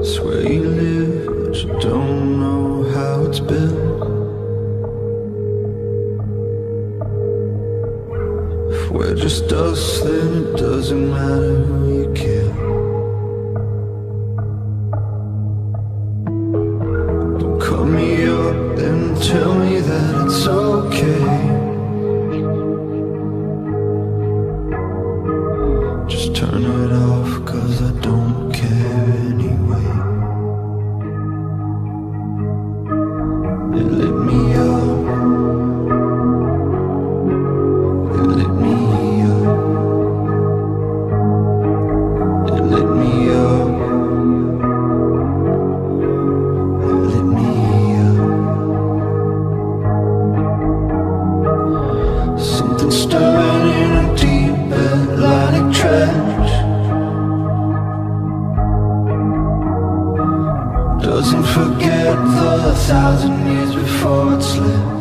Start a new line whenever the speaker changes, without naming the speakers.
It's where you live, but you don't know how it's built. If we're just us, then it doesn't matter who you kill. Don't cut me up, and tell me that it's okay. Just turn it off cause I in a deep Atlantic trench. Doesn't forget the thousand years before it slipped.